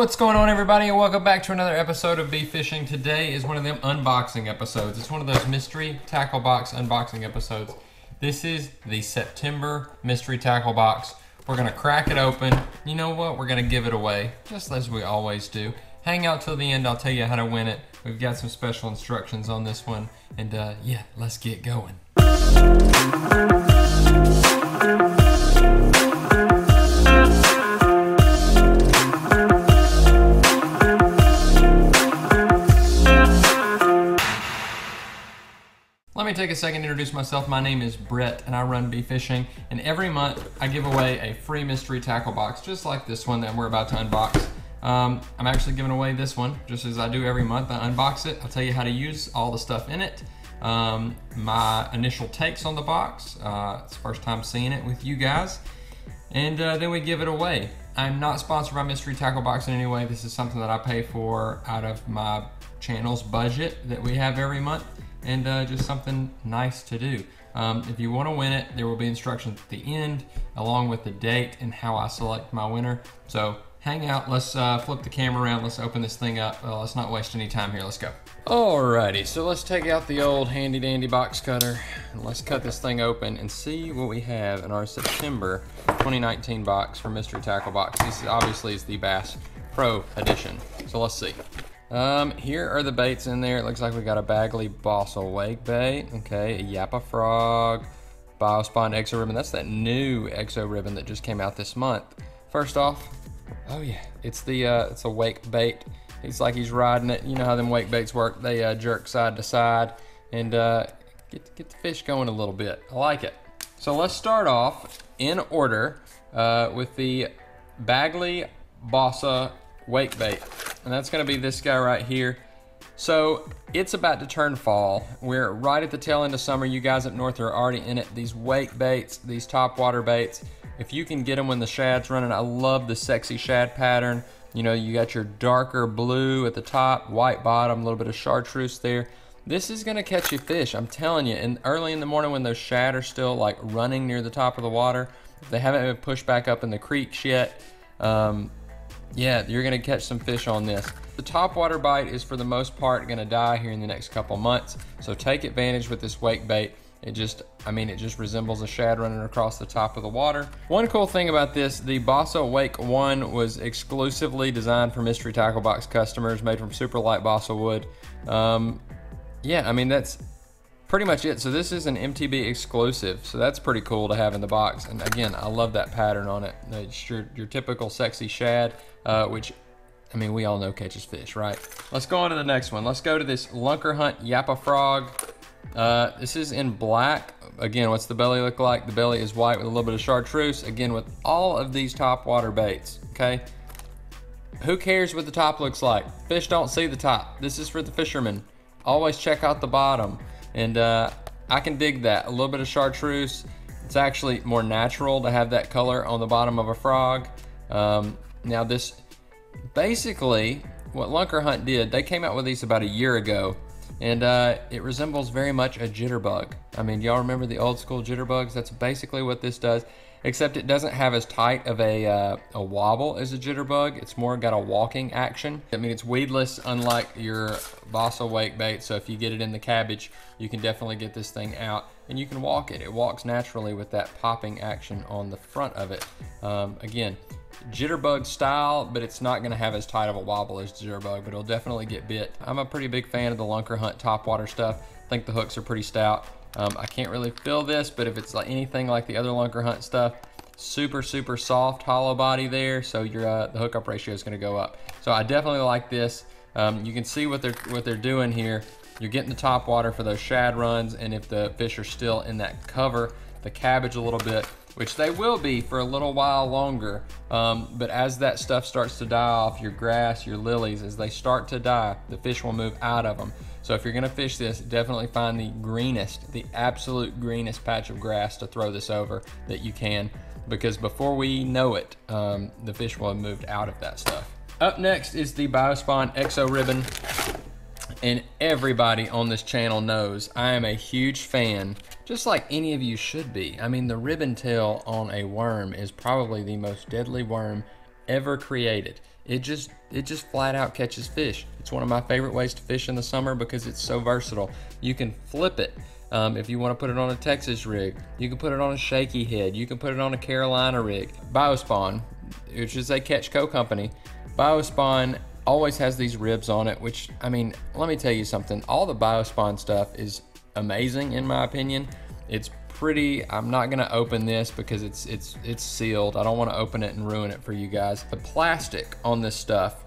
What's going on, everybody, and welcome back to another episode of B Fishing. Today is one of them unboxing episodes. It's one of those mystery tackle box unboxing episodes. This is the September mystery tackle box. We're gonna crack it open. You know what? We're gonna give it away, just as we always do. Hang out till the end. I'll tell you how to win it. We've got some special instructions on this one, and uh, yeah, let's get going. Me take a second to introduce myself. My name is Brett and I run B Fishing. And every month I give away a free mystery tackle box, just like this one that we're about to unbox. Um, I'm actually giving away this one, just as I do every month. I unbox it, I'll tell you how to use all the stuff in it. Um, my initial takes on the box. Uh, it's the first time seeing it with you guys. And uh, then we give it away. I'm not sponsored by Mystery Tackle Box in any way. This is something that I pay for out of my channel's budget that we have every month and uh, just something nice to do. Um, if you want to win it, there will be instructions at the end along with the date and how I select my winner. So hang out, let's uh, flip the camera around, let's open this thing up. Uh, let's not waste any time here, let's go. Alrighty, so let's take out the old handy dandy box cutter and let's cut this thing open and see what we have in our September 2019 box for Mystery Tackle Box. This is obviously is the Bass Pro Edition. So let's see. Um, here are the baits in there. It looks like we got a Bagley Bossa wake bait. Okay, a Yappa Frog, Biospawn Exo Ribbon. That's that new Exo Ribbon that just came out this month. First off, oh yeah, it's the uh, it's a wake bait. It's like he's riding it. You know how them wake baits work. They uh, jerk side to side and uh, get get the fish going a little bit. I like it. So let's start off in order uh, with the Bagley Bossa wake bait. And that's gonna be this guy right here. So it's about to turn fall. We're right at the tail end of summer. You guys up north are already in it. These wake baits, these top water baits, if you can get them when the shad's running, I love the sexy shad pattern. You know, you got your darker blue at the top, white bottom, a little bit of chartreuse there. This is gonna catch you fish, I'm telling you. And early in the morning when those shad are still like running near the top of the water, they haven't been pushed back up in the creeks yet. Um, yeah, you're gonna catch some fish on this. The top water bite is for the most part gonna die here in the next couple months. So take advantage with this wake bait. It just, I mean, it just resembles a shad running across the top of the water. One cool thing about this, the Bossa Wake 1 was exclusively designed for Mystery Tackle Box customers, made from super light Balsa wood. Um, yeah, I mean, that's pretty much it. So this is an MTB exclusive. So that's pretty cool to have in the box. And again, I love that pattern on it. It's your, your typical sexy shad, uh, which I mean, we all know catches fish, right? Let's go on to the next one. Let's go to this Lunkerhunt Yappa Frog. Uh, this is in black. Again, what's the belly look like? The belly is white with a little bit of chartreuse. Again, with all of these top water baits, okay? Who cares what the top looks like? Fish don't see the top. This is for the fishermen. Always check out the bottom. And uh, I can dig that. A little bit of chartreuse. It's actually more natural to have that color on the bottom of a frog. Um, now this, basically, what Lunkerhunt did, they came out with these about a year ago and uh, it resembles very much a jitterbug. I mean, y'all remember the old school jitterbugs? That's basically what this does, except it doesn't have as tight of a, uh, a wobble as a jitterbug. It's more got a walking action. I mean, it's weedless, unlike your Bossa wake bait. So if you get it in the cabbage, you can definitely get this thing out and you can walk it. It walks naturally with that popping action on the front of it. Um, again, jitterbug style, but it's not gonna have as tight of a wobble as jitterbug, but it'll definitely get bit. I'm a pretty big fan of the Lunkerhunt topwater stuff. I think the hooks are pretty stout. Um, I can't really feel this, but if it's like anything like the other Lunkerhunt stuff, super, super soft hollow body there, so your uh, the hookup ratio is gonna go up. So I definitely like this. Um, you can see what they're what they're doing here. You're getting the top water for those shad runs, and if the fish are still in that cover, the cabbage a little bit, which they will be for a little while longer. Um, but as that stuff starts to die off, your grass, your lilies, as they start to die, the fish will move out of them. So if you're gonna fish this, definitely find the greenest, the absolute greenest patch of grass to throw this over that you can, because before we know it, um, the fish will have moved out of that stuff. Up next is the Biospawn Exo Ribbon. And everybody on this channel knows I am a huge fan just like any of you should be. I mean, the ribbon tail on a worm is probably the most deadly worm ever created. it just it just flat out catches fish. It's one of my favorite ways to fish in the summer because it's so versatile. You can flip it. Um, if you want to put it on a Texas rig, you can put it on a shaky head. You can put it on a Carolina rig. Biospawn, which is a Catch Co company, Biospawn always has these ribs on it, which, I mean, let me tell you something. All the Biospawn stuff is amazing in my opinion. It's pretty, I'm not gonna open this because it's, it's, it's sealed. I don't wanna open it and ruin it for you guys. The plastic on this stuff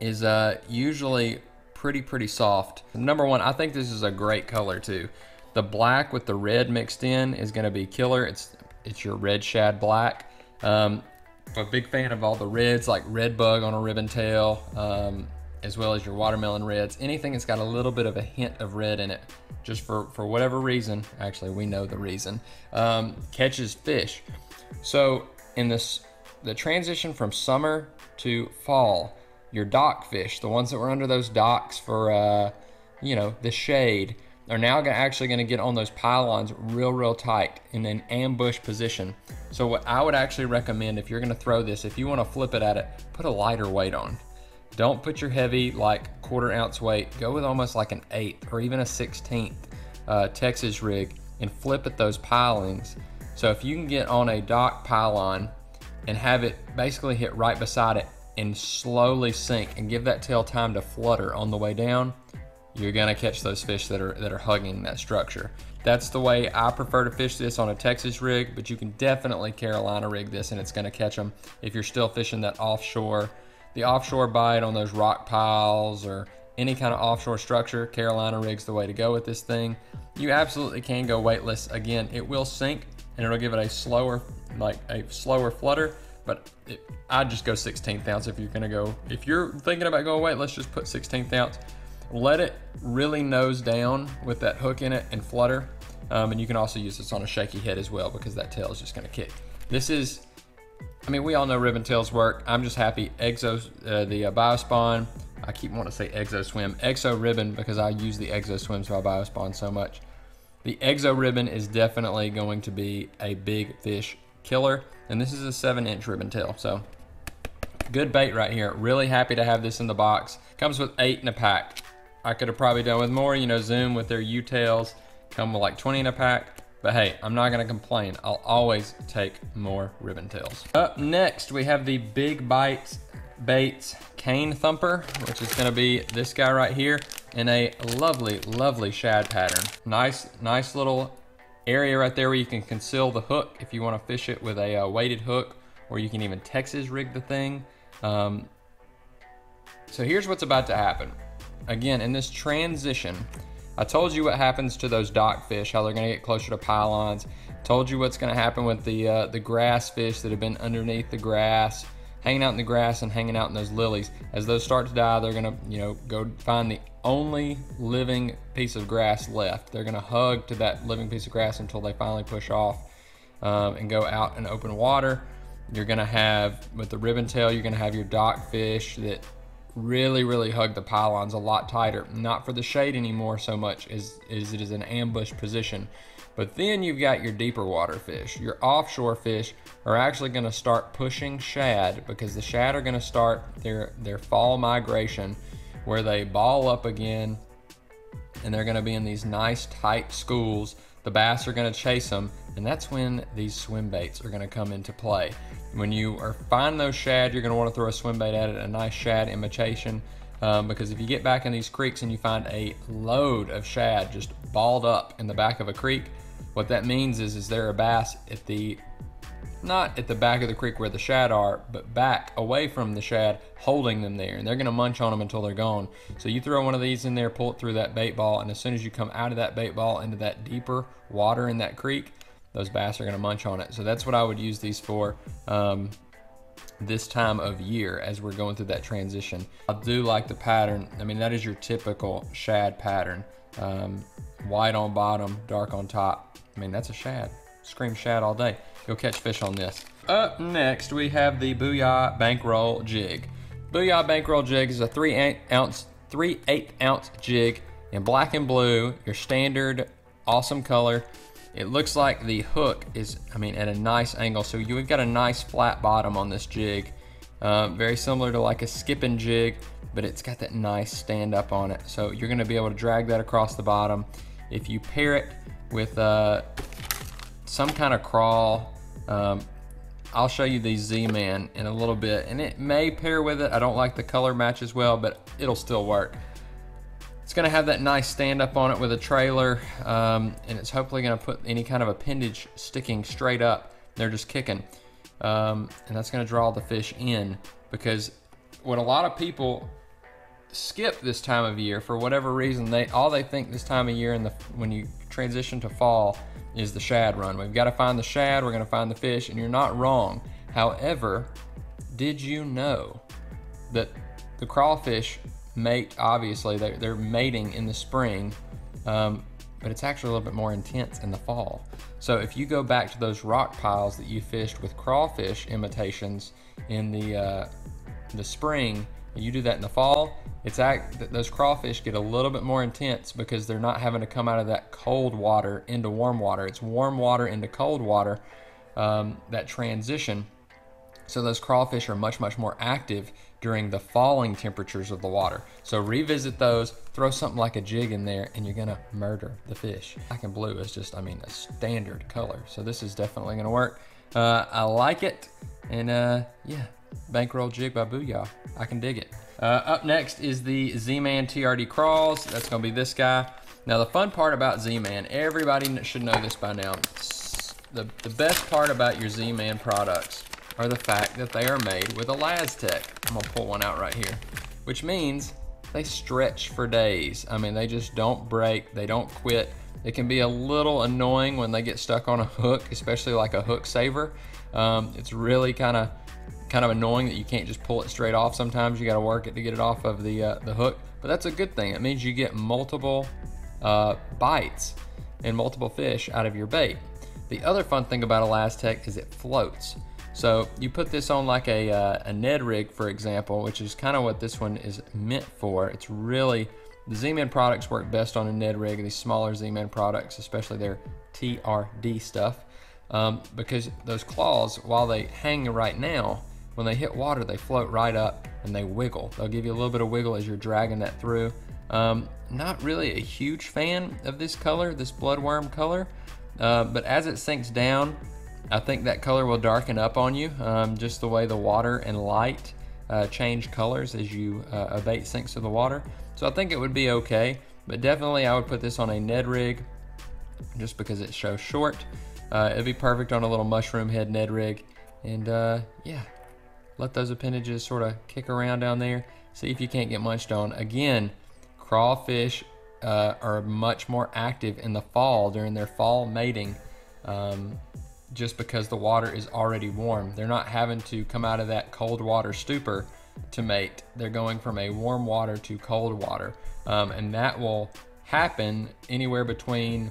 is uh, usually pretty, pretty soft. Number one, I think this is a great color too. The black with the red mixed in is gonna be killer. It's, it's your red shad black. Um, I'm a big fan of all the reds, like red bug on a ribbon tail, um, as well as your watermelon reds. Anything that's got a little bit of a hint of red in it, just for, for whatever reason, actually we know the reason, um, catches fish. So in this, the transition from summer to fall, your dock fish, the ones that were under those docks for, uh, you know, the shade, are now going actually going to get on those pylons real, real tight in an ambush position. So what I would actually recommend if you're going to throw this, if you want to flip it at it, put a lighter weight on. Don't put your heavy like quarter ounce weight. Go with almost like an eighth or even a 16th uh, Texas rig and flip at those pilings. So if you can get on a dock pylon and have it basically hit right beside it and slowly sink and give that tail time to flutter on the way down, you're gonna catch those fish that are that are hugging that structure. That's the way I prefer to fish this on a Texas rig, but you can definitely Carolina rig this and it's gonna catch them if you're still fishing that offshore. The offshore bite on those rock piles or any kind of offshore structure, Carolina rig's the way to go with this thing. You absolutely can go weightless. Again, it will sink and it'll give it a slower, like a slower flutter, but it, I'd just go 16th ounce if you're gonna go, if you're thinking about going weightless, just put 16th ounce let it really nose down with that hook in it and flutter. Um, and you can also use this on a shaky head as well because that tail is just gonna kick. This is, I mean, we all know ribbon tails work. I'm just happy Exo, uh, the uh, Biospawn, I keep wanting to say Exo Swim, Exo Ribbon because I use the Exo Swims by Biospawn so much. The Exo Ribbon is definitely going to be a big fish killer. And this is a seven inch ribbon tail. So good bait right here. Really happy to have this in the box. Comes with eight in a pack. I could have probably done with more, you know, Zoom with their U-tails come with like 20 in a pack. But hey, I'm not gonna complain. I'll always take more ribbon tails. Up next, we have the Big Bites Baits Cane Thumper, which is gonna be this guy right here in a lovely, lovely shad pattern. Nice, nice little area right there where you can conceal the hook if you wanna fish it with a uh, weighted hook, or you can even Texas rig the thing. Um, so here's what's about to happen again, in this transition, I told you what happens to those dock fish, how they're gonna get closer to pylons. Told you what's gonna happen with the, uh, the grass fish that have been underneath the grass, hanging out in the grass and hanging out in those lilies. As those start to die, they're gonna, you know, go find the only living piece of grass left. They're gonna hug to that living piece of grass until they finally push off um, and go out in open water. You're gonna have, with the ribbon tail, you're gonna have your dock fish that really, really hug the pylons a lot tighter. Not for the shade anymore so much as, as it is an ambush position. But then you've got your deeper water fish. Your offshore fish are actually gonna start pushing shad because the shad are gonna start their, their fall migration where they ball up again and they're gonna be in these nice tight schools. The bass are gonna chase them and that's when these swim baits are gonna come into play. When you are find those shad, you're gonna wanna throw a swim bait at it, a nice shad imitation, um, because if you get back in these creeks and you find a load of shad just balled up in the back of a creek, what that means is, is there a bass at the, not at the back of the creek where the shad are, but back away from the shad, holding them there. And they're gonna munch on them until they're gone. So you throw one of these in there, pull it through that bait ball, and as soon as you come out of that bait ball into that deeper water in that creek, those bass are going to munch on it. So that's what I would use these for um, this time of year as we're going through that transition. I do like the pattern. I mean, that is your typical shad pattern. Um, white on bottom, dark on top. I mean, that's a shad. Scream shad all day. You'll catch fish on this. Up next, we have the Booyah Bankroll Jig. Booyah Bankroll Jig is a three eight ounce, three eight ounce jig in black and blue, your standard awesome color. It looks like the hook is, I mean, at a nice angle. So you've got a nice flat bottom on this jig. Uh, very similar to like a skipping jig, but it's got that nice stand up on it. So you're gonna be able to drag that across the bottom. If you pair it with uh, some kind of crawl, um, I'll show you the Z-Man in a little bit, and it may pair with it. I don't like the color match as well, but it'll still work. It's gonna have that nice stand up on it with a trailer, um, and it's hopefully gonna put any kind of appendage sticking straight up. They're just kicking. Um, and that's gonna draw the fish in because what a lot of people skip this time of year for whatever reason, they all they think this time of year in the when you transition to fall is the shad run. We've got to find the shad, we're gonna find the fish, and you're not wrong. However, did you know that the crawfish mate, obviously, they're, they're mating in the spring, um, but it's actually a little bit more intense in the fall. So if you go back to those rock piles that you fished with crawfish imitations in the, uh, the spring, you do that in the fall, it's act those crawfish get a little bit more intense because they're not having to come out of that cold water into warm water. It's warm water into cold water, um, that transition. So those crawfish are much, much more active during the falling temperatures of the water. So revisit those, throw something like a jig in there, and you're gonna murder the fish. Black and blue is just, I mean, a standard color. So this is definitely gonna work. Uh, I like it, and uh, yeah, bankroll jig by Booyah. I can dig it. Uh, up next is the Z-Man TRD CrawZ. That's gonna be this guy. Now the fun part about Z-Man, everybody should know this by now. The, the best part about your Z-Man products are the fact that they are made with ElaZtech. I'm gonna pull one out right here, which means they stretch for days. I mean, they just don't break, they don't quit. It can be a little annoying when they get stuck on a hook, especially like a hook saver. Um, it's really kind of kind of annoying that you can't just pull it straight off. Sometimes you got to work it to get it off of the uh, the hook, but that's a good thing. It means you get multiple uh, bites and multiple fish out of your bait. The other fun thing about ElaZtech is it floats. So you put this on like a, uh, a Ned rig, for example, which is kind of what this one is meant for. It's really, the Z-Man products work best on a Ned rig, these smaller Z-Man products, especially their TRD stuff, um, because those claws, while they hang right now, when they hit water, they float right up and they wiggle. They'll give you a little bit of wiggle as you're dragging that through. Um, not really a huge fan of this color, this bloodworm color, uh, but as it sinks down, I think that color will darken up on you, um, just the way the water and light uh, change colors as you uh, a bait sinks to the water. So I think it would be okay, but definitely I would put this on a Ned rig just because it's so short. Uh, it'd be perfect on a little mushroom head Ned rig. And uh, yeah, let those appendages sort of kick around down there. See if you can't get munched on. Again, crawfish uh, are much more active in the fall during their fall mating. Um, just because the water is already warm. They're not having to come out of that cold water stupor to mate. They're going from a warm water to cold water. Um, and that will happen anywhere between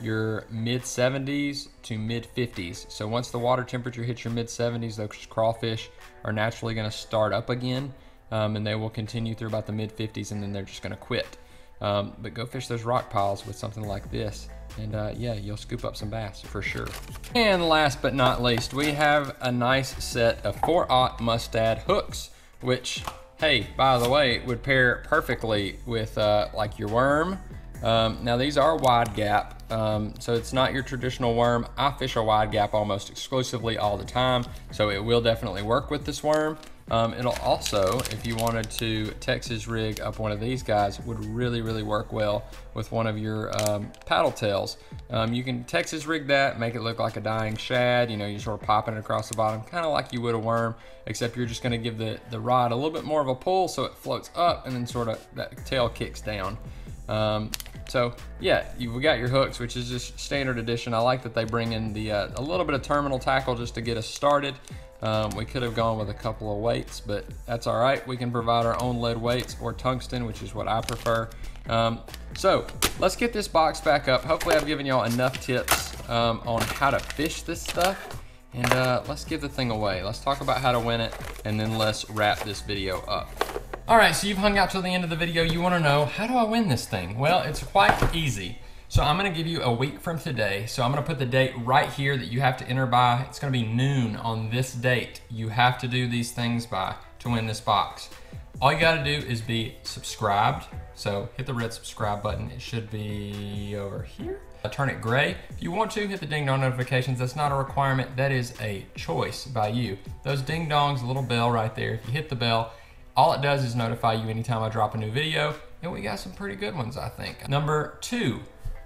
your mid 70s to mid 50s. So once the water temperature hits your mid 70s, those crawfish are naturally going to start up again um, and they will continue through about the mid 50s and then they're just going to quit. Um, but go fish those rock piles with something like this. And uh, yeah, you'll scoop up some bass for sure. And last but not least, we have a nice set of 4-aught Mustad hooks, which, hey, by the way, would pair perfectly with uh, like your worm. Um, now these are wide gap, um, so it's not your traditional worm. I fish a wide gap almost exclusively all the time, so it will definitely work with this worm. Um, it'll also, if you wanted to Texas rig up one of these guys, would really, really work well with one of your um, paddle tails. Um, you can Texas rig that, make it look like a dying shad, you know, you're sort of popping it across the bottom, kind of like you would a worm, except you're just gonna give the, the rod a little bit more of a pull so it floats up and then sort of that tail kicks down. Um, so yeah, you've got your hooks, which is just standard edition. I like that they bring in the uh, a little bit of terminal tackle just to get us started. Um, we could have gone with a couple of weights, but that's all right. We can provide our own lead weights or tungsten, which is what I prefer. Um, so let's get this box back up. Hopefully I've given y'all enough tips um, on how to fish this stuff. And uh, let's give the thing away. Let's talk about how to win it, and then let's wrap this video up. All right, so you've hung out till the end of the video. You wanna know, how do I win this thing? Well, it's quite easy. So I'm gonna give you a week from today. So I'm gonna put the date right here that you have to enter by. It's gonna be noon on this date. You have to do these things by to win this box. All you gotta do is be subscribed. So hit the red subscribe button. It should be over here. Uh, turn it gray. If you want to, hit the ding dong notifications. That's not a requirement. That is a choice by you. Those ding dongs, a little bell right there. If you hit the bell, all it does is notify you anytime I drop a new video. And we got some pretty good ones, I think. Number two,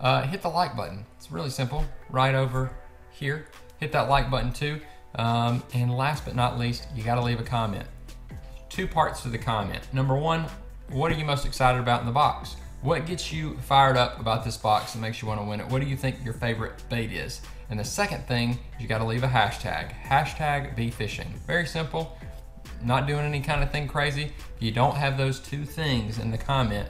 uh, hit the like button. It's really simple, right over here. Hit that like button too. Um, and last but not least, you gotta leave a comment. Two parts to the comment. Number one, what are you most excited about in the box? What gets you fired up about this box and makes you wanna win it? What do you think your favorite bait is? And the second thing, you gotta leave a hashtag. Hashtag B fishing. Very simple, not doing any kind of thing crazy. You don't have those two things in the comment,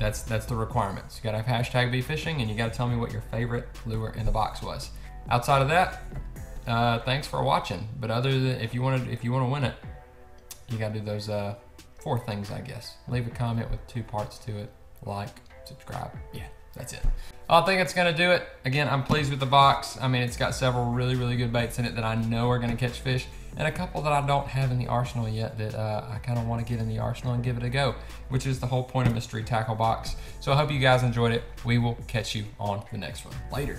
that's that's the requirements. You gotta have hashtag B fishing and you gotta tell me what your favorite lure in the box was. Outside of that, uh, thanks for watching. But other than if you want to if you want to win it, you gotta do those uh, four things, I guess. Leave a comment with two parts to it. Like, subscribe. Yeah, that's it. I think it's gonna do it. Again, I'm pleased with the box. I mean, it's got several really, really good baits in it that I know are gonna catch fish, and a couple that I don't have in the arsenal yet that uh, I kind of want to get in the arsenal and give it a go, which is the whole point of Mystery Tackle Box. So I hope you guys enjoyed it. We will catch you on the next one. Later.